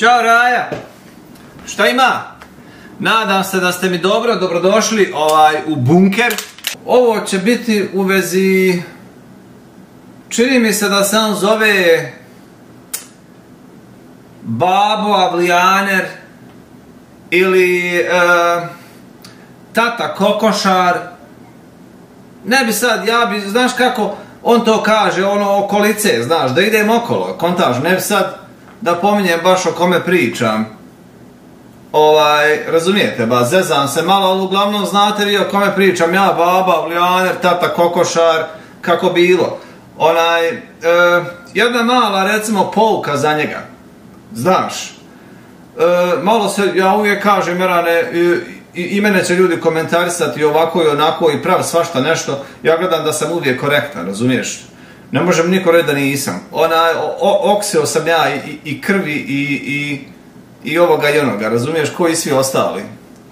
Ćao Raja! Šta ima? Nadam se da ste mi dobro, dobrodošli ovaj, u bunker. Ovo će biti u vezi... Čini mi se da se on zove... Babo Avlijaner ili e, Tata Kokošar. Ne bi sad, ja bi, znaš kako on to kaže, ono okolice, znaš, da idem okolo, kontaž, ne bi sad da pominjem baš o kome pričam. Ovaj, razumijete, ba, zezam se malo, ali uglavnom znate vi o kome pričam, ja, baba, Vlijaner, tata, kokošar, kako bilo. Onaj, e, jedna mala, recimo, pouka za njega, znaš, e, malo se, ja uvijek kažem, Merane, i, i, i mene će ljudi komentarisati ovako i onako i prav svašta nešto, ja gledam da sam uvijek korektan, razumiješ, ne možem niko reći da nisam. Ona, o, okseo sam ja i, i krvi i, i, i ovoga i onoga, razumiješ, koji svi ostali.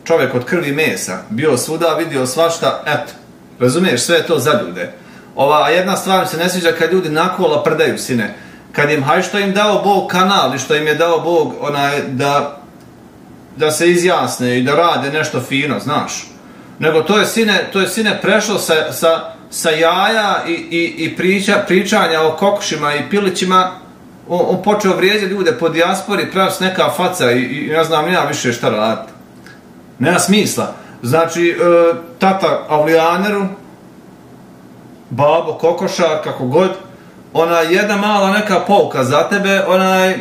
Čovjek od krvi mesa, bio svuda, vidio svašta, eto, razumiješ, sve to za ljude. Ova jedna stvar mi se ne sviđa kad ljudi nakola prdaju sine. Kad im, haj što im dao Bog kanal i što im je dao Bog onaj, da, da se izjasne i da rade nešto fino, znaš. Nego to je sine, to je sine prešlo sa, sa, sa jaja i, i, i priča, pričanja o kokošima i pilićima, on, on počeo vrijeđati ljude po dijaspori, pravi se neka faca i, i ne znam, nema više šta raditi. Nema smisla. Znači, e, tata Avlijaneru, babo Kokošar, kako god, ona jedna mala neka pouka za tebe, onaj,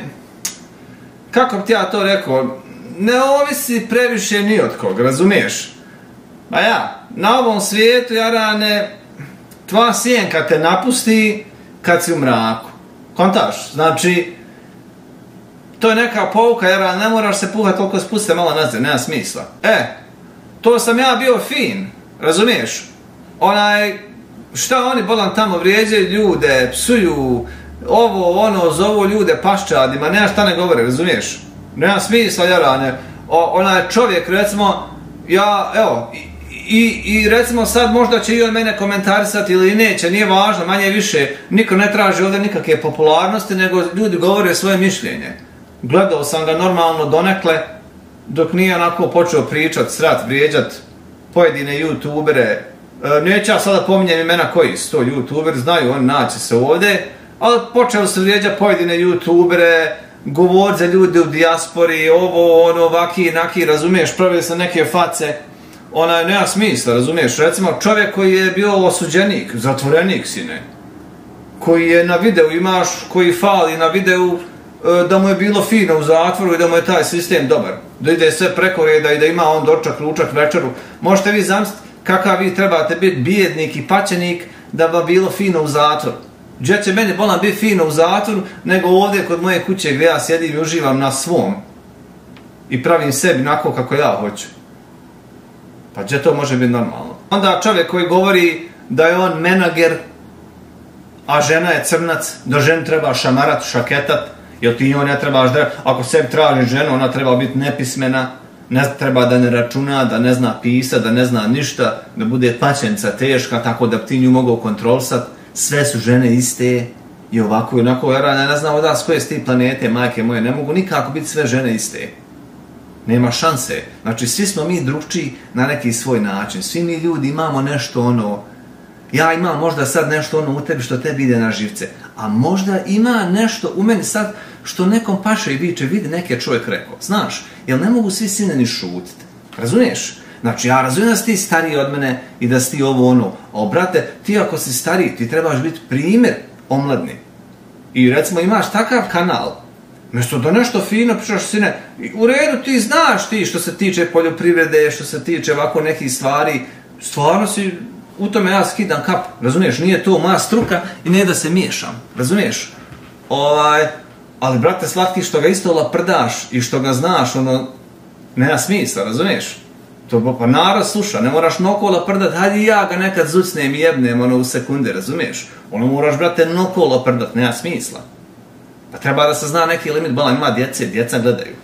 kako bi ti ja to rekao, ne ovisi previše ni od kog, razumiješ? Ma ja, na ovom svijetu, jarane, tva sjenka te napusti kad si u mraku. Kontaš? Znači, to je neka pouka, jer ne moraš se puhati toliko spuste malo nazad, nema smisla. E, to sam ja bio fin, razumiješ? Onaj, šta oni bolan tamo vrijeđaju ljude, psuju, ovo, ono, zovu ljude paščadima, nema šta ne govore, razumiješ? Nema smisla, jer onaj čovjek, recimo, ja, evo, I, I recimo sad možda će i on mene komentarisati ili neće, nije važno, manje više, niko ne traži ovdje nikakve popularnosti, nego ljudi govore svoje mišljenje. Gledao sam ga normalno donekle, dok nije onako počeo pričat, srat, vrijeđat pojedine youtubere. E, neće ja sada pominjem imena koji su to youtuber, znaju, oni naći se ovdje, ali počeo se vrijeđat pojedine youtubere, govor za ljude u dijaspori, ovo, ono, ovaki, naki, razumiješ, pravili se neke face, onaj nema smisla, razumiješ? Recimo čovjek koji je bio osuđenik, zatvorenik sine, koji je na videu imaš, koji fali na videu e, da mu je bilo fino u zatvoru i da mu je taj sistem dobar. Da ide sve preko reda i da ima on dočak, ručak, večeru. Možete vi zamisliti kakav vi trebate biti bijednik i paćenik da vam bilo fino u zatvoru. Gdje će meni bolan biti fino u zatvoru nego ovdje kod moje kuće gdje ja sjedim i uživam na svom i pravim sebi nako kako ja hoću. Pa gdje to može biti normalno? Onda čovjek koji govori da je on menager, a žena je crnac, da žen treba šamarat, šaketat, jer ti njoj ne trebaš da... Ako sebi traži ženu, ona treba biti nepismena, ne treba da ne računa, da ne zna pisa, da ne zna ništa, da bude paćenca teška, tako da ti nju mogu kontrolsat. Sve su žene iste i ovako i onako. Ja ne znam od s koje ste planete, majke moje, ne mogu nikako biti sve žene iste. Nema šanse. Znači, svi smo mi drugčiji na neki svoj način. Svi mi ljudi imamo nešto ono... Ja imam možda sad nešto ono u tebi što tebi ide na živce. A možda ima nešto u meni sad što nekom paše i viče, vidi neke čovjek rekao. Znaš, jel ne mogu svi sine ni šutiti? Razumiješ? Znači, ja razumijem da si ti stariji od mene i da si ti ovo ono. A brate, ti ako si stariji, ti trebaš biti primjer omladni. I recimo imaš takav kanal, Mesto da nešto fino pričaš sine, u redu ti znaš ti što se tiče poljoprivrede, što se tiče ovako nekih stvari, stvarno si, u tome ja skidam kap, razumiješ, nije to moja struka i ne da se miješam, razumiješ? Ovaj, ali brate, slatki što ga isto laprdaš i što ga znaš, ono, nema smisla, razumiješ? To pa narod sluša, ne moraš nokola prdat, hajde ja ga nekad zucnem i jebnem ono u sekunde, razumiješ? Ono moraš, brate, nokola prdat, nema smisla. Pa treba da se zna neki limit, bala ima djece, djeca gledaju.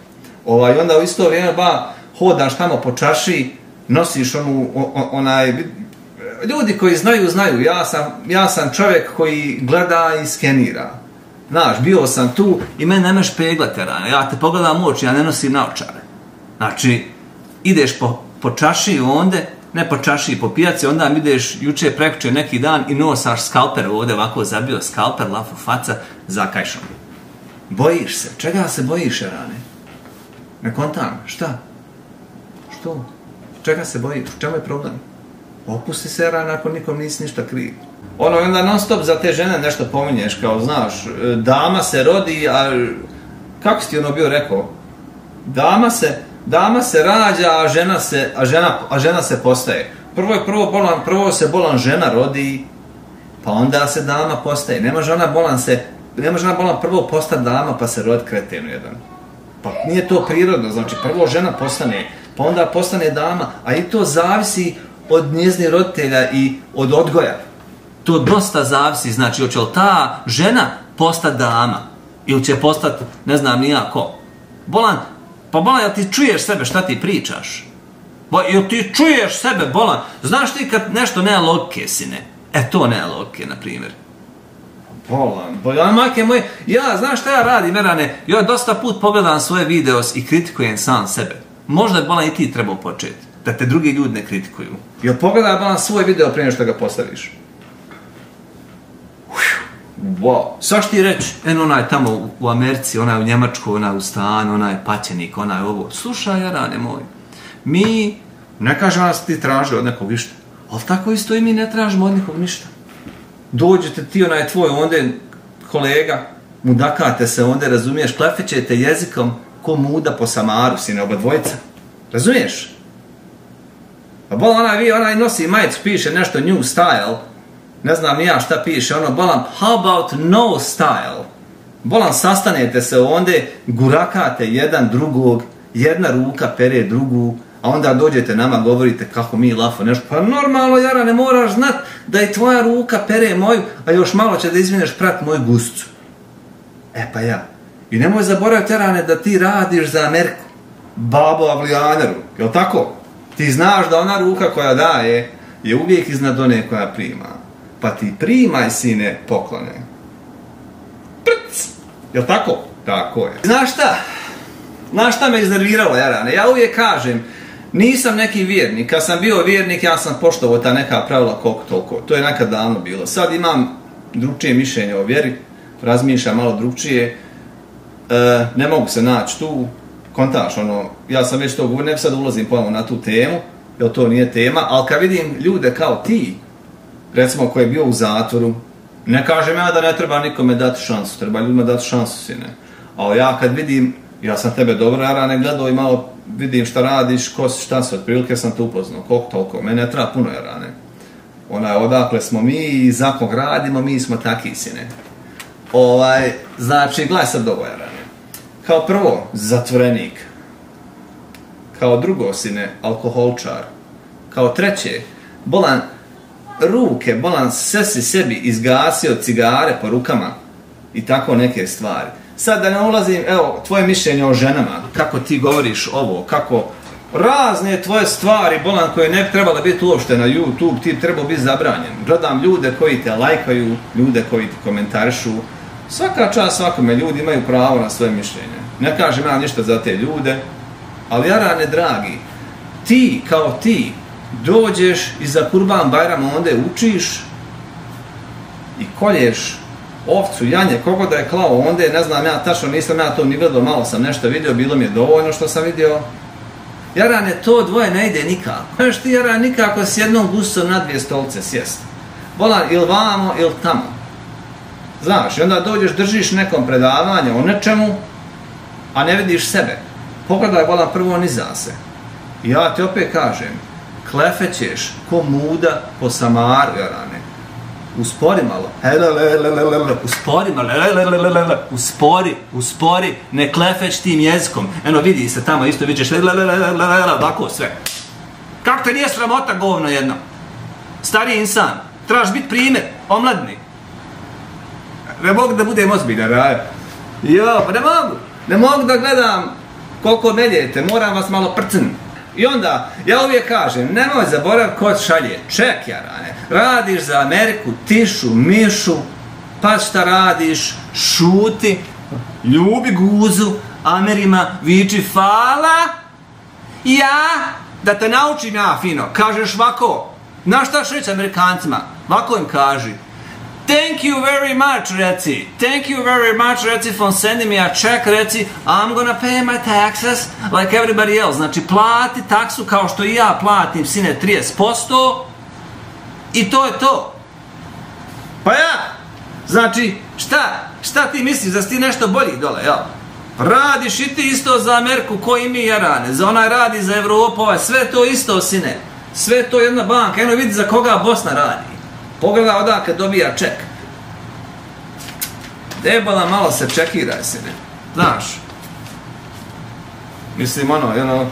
Ovaj, onda u isto vrijeme, ba, hodaš tamo po čaši, nosiš onu, onaj, ljudi koji znaju, znaju, ja sam, ja sam čovjek koji gleda i skenira. Znaš, bio sam tu i mene nemaš peglate. Ja te pogledam u oči, ja ne nosim naočare. Znači, ideš po, po čaši onde, ne po čaši, po pijaci, onda mi ideš juče prekuće neki dan i nosaš skalper ovde, ovako zabio skalper, lafu faca, zakajšom. Bojiš se. Čega se bojiš, rane? Ne kontam. Šta? Što? Čega se bojiš? U čemu je problem? Opusti se, rane, ako nikom nisi ništa kriv. Ono, onda non stop za te žene nešto pominješ, kao, znaš, e, dama se rodi, a kako si ti ono bio rekao? Dama se, dama se rađa, a žena se, a žena, a žena se postaje. Prvo je prvo bolan, prvo se bolan žena rodi, pa onda se dama postaje. Nema žena bolan se, nema žena bolan prvo posta dama, pa se rod kretenu jedan. Pa nije to prirodno, znači prvo žena postane, pa onda postane dama, a i to zavisi od njeznih roditelja i od odgoja. To dosta zavisi, znači hoće li ta žena postati dama ili će postati, ne znam, nijako. Bolan, Pa bolan, jel ti čuješ sebe šta ti pričaš? Bo, jel ti čuješ sebe, bolan? Znaš ti kad nešto ne loke sine? E, to ne loke, na primjer. Bolan, bolan, majke moje, ja, znaš šta ja radim, Erane, Ja dosta put pogledam svoje videos i kritikujem sam sebe. Možda je bolan i ti trebao početi, da te drugi ljudi ne kritikuju. Jel pogledaj bolan svoj video prije što ga postaviš? Wow. Sva što ti reći, en onaj tamo u Americi, onaj u Njemačku, onaj u stanu, onaj paćenik, onaj ovo. Slušaj, jarane moj, mi, ne kažem vas ti traži od nekog ništa, ali tako isto i mi ne tražimo od nikog ništa. Dođete ti, onaj tvoj, onda kolega, mudakate se, onda razumiješ, klefećete jezikom ko muda po samaru, sine, oba dvojica. Razumiješ? A bol, onaj vi, onaj nosi majicu, piše nešto new style, ne znam ja šta piše, ono, bolan, how about no style? Bolan, sastanete se onde, gurakate jedan drugog, jedna ruka pere drugu, a onda dođete nama, govorite kako mi lafo nešto, pa normalno, Jara, ne moraš znat da i tvoja ruka pere moju, a još malo će da izvineš prat moju guscu. E pa ja. I nemoj zaboraviti, Jarane, da ti radiš za Ameriku. Babo Avlijanaru, je tako? Ti znaš da ona ruka koja daje je uvijek iznad one koja prima pa ti primaj, sine, poklone. Prc! Jel tako? Tako je. Znaš šta? Znaš šta me iznerviralo, Jarane? Ja uvijek kažem, nisam neki vjernik. Kad sam bio vjernik, ja sam poštovao ta neka pravila koliko toliko. To je nekad davno bilo. Sad imam drugčije mišljenje o vjeri, razmišljam malo drugčije. E, ne mogu se naći tu, kontaš, ono, ja sam već to govorio, ne sad ulazim ponovno na tu temu, jer to nije tema, ali kad vidim ljude kao ti, recimo ko je bio u zatvoru, ne kažem ja da ne treba nikome dati šansu, treba ljudima dati šansu, sine. Ali ja kad vidim, ja sam tebe dobro jarane gledao i malo vidim šta radiš, ko si, šta si, otprilike sam te upoznao, koliko toliko, mene ne treba puno rane. Ona je odakle smo mi i za kog radimo, mi smo taki, sine. Ovaj, znači, gledaj sad ovo rane. Kao prvo, zatvorenik. Kao drugo, sine, alkoholčar. Kao treće, bolan, ruke, bolan, sve si sebi izgasio cigare po rukama i tako neke stvari. Sad da ne ulazim, evo, tvoje mišljenje o ženama, kako ti govoriš ovo, kako razne tvoje stvari, bolan, koje ne bi trebala biti uopšte na YouTube, ti treba biti zabranjen. Gledam ljude koji te lajkaju, ljude koji ti komentarišu. Svaka čast svakome, ljudi imaju pravo na svoje mišljenje. Ne kažem ja ništa za te ljude, ali jarane dragi, ti kao ti, dođeš i za kurban bajram onda učiš i kolješ ovcu, janje, kogo da je klao onda ne znam ja, tačno nisam ja to ni gledao, malo sam nešto vidio, bilo mi je dovoljno što sam vidio. Jarane, to dvoje ne ide nikako. Znaš ti, Jaran, nikako s jednom gusom na dvije stolce sjest. Volan ili vamo, ili tamo. Znaš, i onda dođeš, držiš nekom predavanje o nečemu, a ne vidiš sebe. Pogledaj, volan, prvo niza se. I ja ti opet kažem, klefećeš ko muda po samaru, jarane. Uspori malo. Uspori malo. Uspori, uspori. Ne klefeć tim jezikom. Eno, vidi se tamo isto, vidiš. Ovako sve. Kako te nije sramota govno jedno? Stari insan. Trebaš biti primjer. Omladni. Ne mogu da budem ozbiljan, raj. Jo, pa ne mogu. Ne mogu da gledam koliko meljete. Moram vas malo prcniti. I onda, ja uvijek kažem, nemoj zaborav kod šalje, ček ja rane, radiš za Ameriku, tišu, mišu, pa šta radiš, šuti, ljubi guzu, Amerima viči fala, ja, da te naučim ja fino, kažeš vako, na šta šreći Amerikancima, vako im kaži, Thank you very much, reci. Thank you very much, reci, for sending me a check, reci. I'm gonna pay my taxes like everybody else. Znači, plati taksu kao što i ja platim, sine, 30%. I to je to. Pa ja, znači, šta? Šta ti misliš da si ti nešto bolji dole, jel? Radiš i ti isto za Ameriku koji mi jarane, za onaj radi za Evropu, ovaj, sve to isto, sine. Sve to jedna banka, eno vidi za koga Bosna radi. Pogleda odakle dobija ček. Debala malo se čekiraj se, ne. Znaš. Mislim, ono, ono,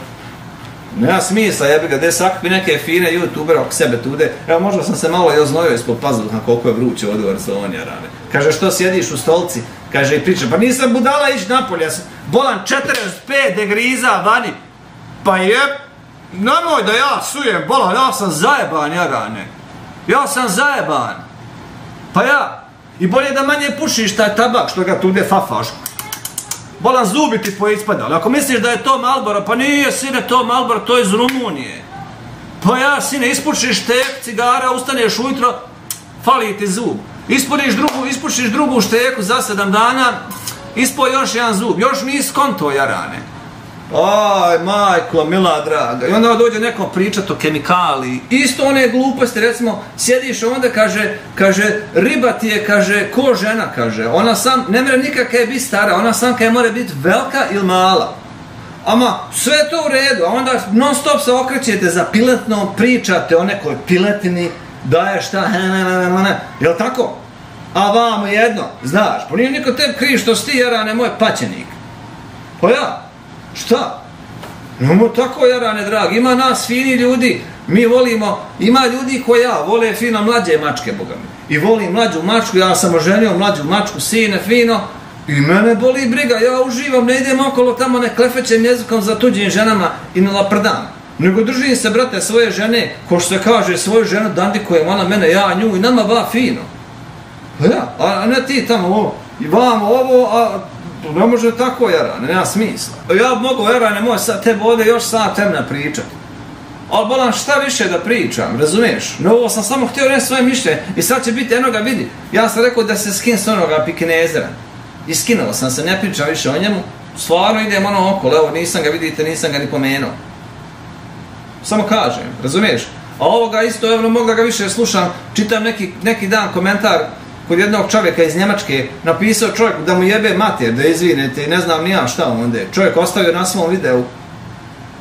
nema smisla, jebi ga, gde sakvi neke fine youtubere oko sebe tude. Evo, možda sam se malo i oznojio ispod pazuha koliko je vruće ovdje u Barceloni, rane. Kaže, što sjediš u stolci? Kaže, i priča, pa nisam budala ići napolje, ja sam bolan 45 degriza vani. Pa je, nemoj da ja sujem, bolan, ja sam zajeban, ja rane. Ja sam zajeban. Pa ja. I bolje da manje pušiš taj tabak što ga tude fafaš. Bolan zubi ti po ispadali. Ako misliš da je to Malboro, pa nije sine to Malboro, to je iz Rumunije. Pa ja sine, ispušiš te cigara, ustaneš ujutro, fali ti zub. Ispuniš drugu, ispušiš drugu šteku za sedam dana, ispoj još jedan zub. Još mi iskonto jarane. Aj, majko, mila draga. I onda dođe neko pričat o kemikali. Isto one gluposti, recimo, sjediš onda, kaže, kaže, riba ti je, kaže, ko žena, kaže. Ona sam, ne mre nikakve je biti stara, ona sam kaj mora biti velika ili mala. Ama, sve to u redu, a onda non stop se okrećete za piletno, pričate o nekoj piletini, daje šta, he, ne, ne, ne, ne, jel tako? A vamo jedno, znaš, pa nije niko te kriv što sti, jer ne moj paćenik. Pa ja, Šta? Imamo tako jarane, drag. Ima nas fini ljudi. Mi volimo, ima ljudi ko ja vole fino mlađe mačke, boga mi. I volim mlađu mačku, ja sam oženio mlađu mačku, sine, fino. I mene boli briga, ja uživam, ne idem okolo tamo, ne klefećem jezikom za tuđim ženama i ne laprdam. Nego držim se, brate, svoje žene, ko što se kaže, svoju ženu dandikujem, ona mene, ja nju i nama va fino. Pa ja, a ne ti tamo ovo, i vamo ovo, a ne može tako jara, nema smisla. Ja mogu jara, ne može sad tebe ovdje još sat temna pričati. Ali bolam šta više da pričam, razumiješ? No ovo sam samo htio reći svoje mišlje i sad će biti enoga vidi. Ja sam rekao da se skin s onoga piknezera. I skinuo sam se, ne pričam više o njemu. Stvarno idem ono okolo, evo nisam ga vidite, nisam ga ni pomenuo. Samo kažem, razumiješ? A ovoga isto, evo mogu da ga više slušam, čitam neki, neki dan komentar kod jednog čovjeka iz Njemačke napisao čovjek da mu jebe mater, da izvinete, ne znam nija šta onda je. Čovjek ostavio na svom videu.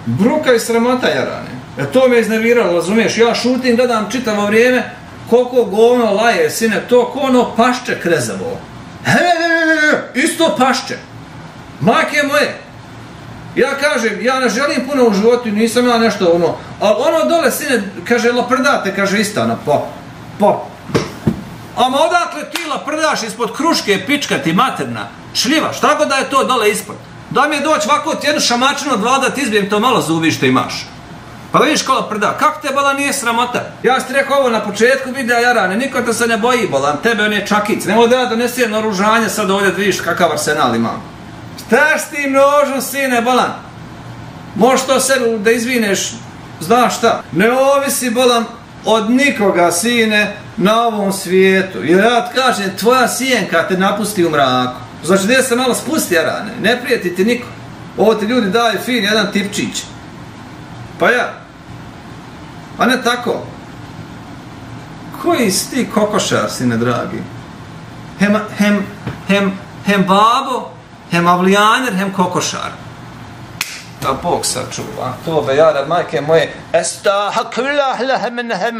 Bruka i sramota jarane. E to me iznerviralo, razumiješ? Ja šutim, gledam čitavo vrijeme, koliko govno laje, sine, to ko ono pašče krezavo. He, he, he, he, isto pašče. Majke moje. Ja kažem, ja ne želim puno u životu, nisam ja nešto ono, ali ono dole, sine, kaže, laprdate, kaže, istana, pa, pa, Ama odakle ti prdaš ispod kruške pička ti materna, šljiva, šta god da je to dole ispod? Da mi je doći ovako ti jednu šamačinu od da ti izbijem to malo zubi što imaš. Pa da vidiš kola prda, kako te bala nije sramota? Ja ti rekao ovo na početku videa Jarane, niko te se ne boji bolan, tebe on je čakic. nemoj da ja donesijem naružanje sad ovdje da vidiš kakav arsenal imam. Šta s tim nožom sine bolan? Možeš to se da izvineš, znaš šta? Ne ovisi bolan od nikoga sine na ovom svijetu. Jer ja ti kažem, tvoja sjenka te napusti u mraku. Znači, gdje se malo spusti, rane, ne prijeti ti niko. Ovo ti ljudi daju fin, jedan tipčić. Pa ja. A ne tako. Koji si ti kokošar, sine dragi? Hem, hem, hem, hem babo, hem avlijaner, hem kokošar. Da Bog sačuva. To be, jara majke moje, esta hakvila, hle, hem, hem,